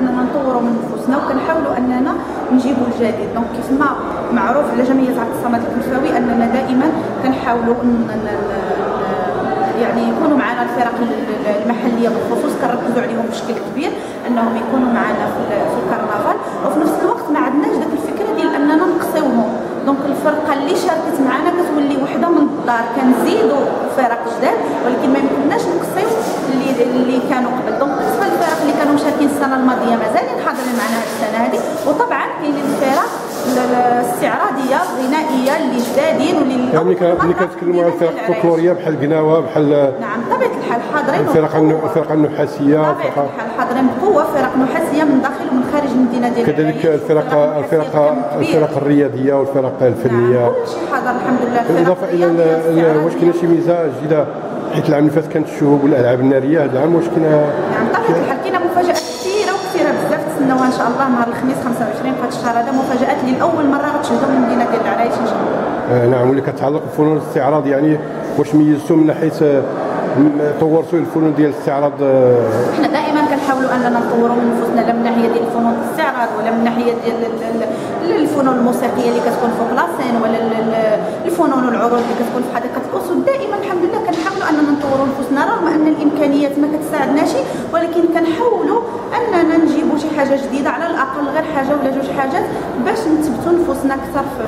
اننا نطوروا من نفوسنا وكنحاولوا أننا نجيبوا الجديد. donc كيف ما معروف على جمعية الصمد الكلفاوي أننا دائما كنحاولوا يعني يكونوا معنا الفرق المحلية بالخصوص. كنركزوا عليهم بشكل كبير أنهم يكونوا معنا في الكرنفال. وفي نفس الوقت ما عندناش ديك الفكرة ديال أننا نقصيوهم. donc الفرقة اللي شاركت معنا كتولي وحدة من الدار. كنزيدوا فرق جداد ولكن ما يمكنناش نقصيو اللي اللي كانوا قبل. دونك بالنسبة للفرق اللي كانوا مشاركين السنة الماضية مازالين حاضرين معنا السنة هذه. وطبعا كاينين الفرق الاستعراضية الغنائية اللي جدادين واللي يعني ملي كنتكلموا على الفرق الفولكلوريه بحال قناوه بحال نعم بطبيعة الحال حاضرين. الفرق الفرق النحاسية بطبيعة الحال حاضرين بقوة. فرق نحاسية من داخل ومن خارج المدينة ديال كذلك الفرق الفرق الفرق الرياضية والفرق الفنية. نعم كل شيء حاضر الحمد لله. بالإضافة إلى واش كاينة شي ميزة جديدة؟ حيت العام اللي فات كانت الشهوب والألعاب النارية هذا العام واش كاينة نعم بطبيعة الحال كاينة مفاجآت الخميس 25 في هذا الشهر هذا مفاجات اللي لأول مرة غتشهدوا من المدينة ديال العرايش إن شاء الله. آه نعم واللي كتعلق بالفنون الاستعراض يعني واش ميزتوا من ناحية طورتوا الفنون ديال الاستعراض إحنا دائما كنحاولوا أننا نطوروا من نفوسنا لا من ناحية ديال الفنون الاستعراض ولا من ناحية ديال الفنون الموسيقية اللي كتكون فوق لاسين ولا الفنون والعروض اللي كتكون في حديقة الأسود. دائما الحمد لله كنحاولوا أننا نطوروا نفوسنا رغم أن الإمكانيات ما كتساعدناش ولكن كنحاولوا اننا نجيبوا شي حاجة جديدة على الأقل غير حاجة ولا جوج حاجات باش نثبتوا نفوسنا أكثر في